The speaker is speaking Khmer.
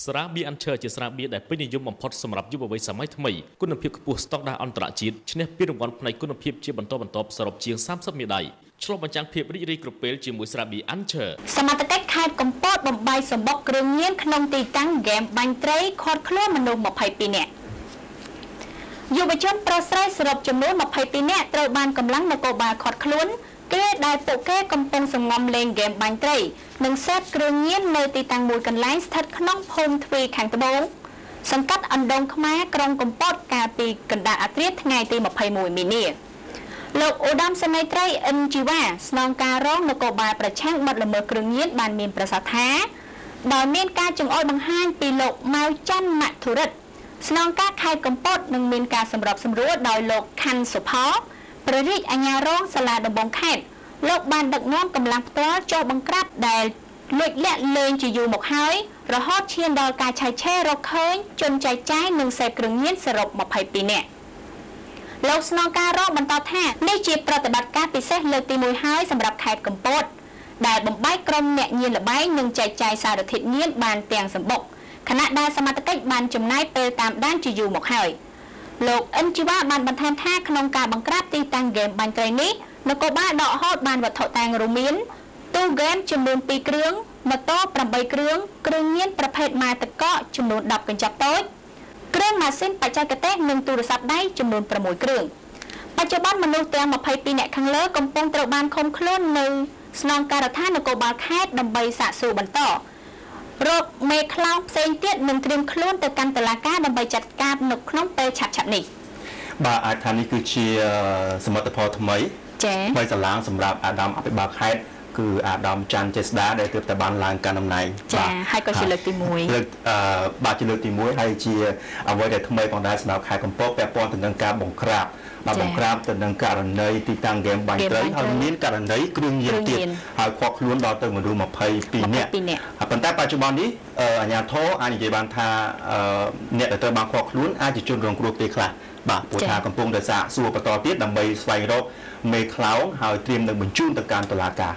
ស្រាបៀរអាន់ឈើជាស្រាបៀរដែលពេញនិយមបំផុតសម្រាប់យុវវ័យសម័យថ្មីគុណភាពខ្ពស់ស្តង់ដារអន្តរជាតិឈ្នះពានរង្វាន់ផ្នែកគុណភាពជាបន្តបន្ទាប់សរុបជាង30មេដាយឆ្លុះបញ្ចាំងភាពរីករាយក្រពើជាមួយស្រាបៀរអាន់ឈើសមត្ថកិច្ចខេត្តកំពតបំបីសម្បុកគ្រឿងញៀនក្នុងទីតាំងហ្គេមបាញ់ត្រីខាត់ខ្លួនមនុស្ស22នាក់ យុវជនប្រុសស្រីសរុបចំនួន22នាក់ត្រូវបានកម្លាំងនគរបាលខាត់ខ្លួនគេដែលពួកគេកំពុងសងំលេងហ្គេមបាញ់ត្រីនិងសេពគ្រឿងញៀននៅទីតាំងមួយកន្លែងស្ថិតក្នុងភូមិទ្វីខាងត្បូងសង្កាត់អណ្ដូងខ្មែរក្រុងកំពតកាលពីកណ្ដាលអាធ្រាត្រថ្ងៃទី21មីនាលោកឧត្តមសេនីយ៍ត្រីអិនជីវ៉ាស្នងការរងនគរបាលប្រឆាំងបទល្មើសគ្រឿងញៀនបានមានប្រសាសន៍ថាដោយមានការចង្អុលបង្ហាញពីលោកម៉ៅច័ន្ទម៉ាក់ធុរិត ស្នងការខេត្តកំពតនឹងមានការសម្របសម្រួលដោយលោកខាន់សុផលព្រះរាជអាជ្ញារងសាលាដំបងខេត្តលោកបានដឹកនាំកម្លាំងផ្ទាល់ចូលបង្ក្រាបដែលលួចលាក់លេងជាយូរមកហើយរហូតឈានដល់ការឆែកឆេររកឃើញជនចែកចាយនិងសេពគ្រឿងញៀនសរុប22នាក់លោកស្នងការរងបន្តថានេះជាប្រតិបត្តិការពិសេសលើកទី1ហើយសម្រាប់ខេត្តកំពតដែលបំបែកក្រុមអ្នកញៀនលបែងនិងចែកចាយសារធាតុញៀនបានទាំងសម្បុក ខណៈដែលសមត្ថកិច្ចបានចំណាយពេលតាមដានជាយូរមកហើយលោកអិនជីវ៉ាបានបន្ថែមថាក្នុងការបង្ក្រាបទីតាំងហ្គេមបាញ់ត្រីនេះនគរបាលដកហូតបានវត្ថុតាំងរួមមានទូហ្គេមចំនួន2គ្រឿងម៉ូតូ8គ្រឿងគ្រឿងញៀនប្រភេទម៉ាតកកចំនួន10កញ្ចប់តូចគ្រឿងម៉ាស៊ីនបច្ចេកទេសនិងទូរស័ព្ទដៃចំនួន6គ្រឿងបច្ចុប្បន្នមនុស្សទាំង22នាក់ខាងលើកំពុងត្រូវបានឃុំខ្លួននៅស្នងការដ្ឋាននគរបាលខេត្តដើម្បីសាកសួរបន្ត រកមេខ្លោងផ្សេងទៀតនឹងត្រៀមខ្លួនទៅកាន់តុលាការដើម្បីចាត់ការនៅក្នុងពេលឆាប់ៗនេះបាទអាចថានេះគឺជាសមិទ្ធផលថ្មីចា៎ថ្មីស្រឡាងសម្រាប់អាដាមអភិបាលខេត្ត គឺអាដាមច័ន្ទចេស្ដាដែលទើបតែបានឡើងកាន់តំណែងចាហើយក៏ជាលើកទី1លើកអឺបាទជាលើកទី1ហើយជាអ្វីដែលថ្មីផងដែរសម្រាប់ខេត្តកំពតពាក់ព័ន្ធទៅនឹងការបង្ក្រាបបាទបង្ក្រាបទៅនឹងករណីទីតាំងហ្គេមបាញ់ត្រីហើយមានករណីគ្រឿងញៀនទៀតហើយខកខ្លួនដល់ទៅមនុស្ស22នាក់ហើយប៉ុន្តែបច្ចុប្បន្ននេះអាជ្ញាធរអាចនិយាយបានថាអ្នកដែលត្រូវបានខកខ្លួនអាចជាជនរងគ្រោះទេខ្លះបាទព្រោះថាកំពុងតែសាកសួរបន្តទៀតដើម្បីស្វែងរកមេខ្លោងហើយត្រៀមនឹងបញ្ជូនទៅកាន់តុលាការ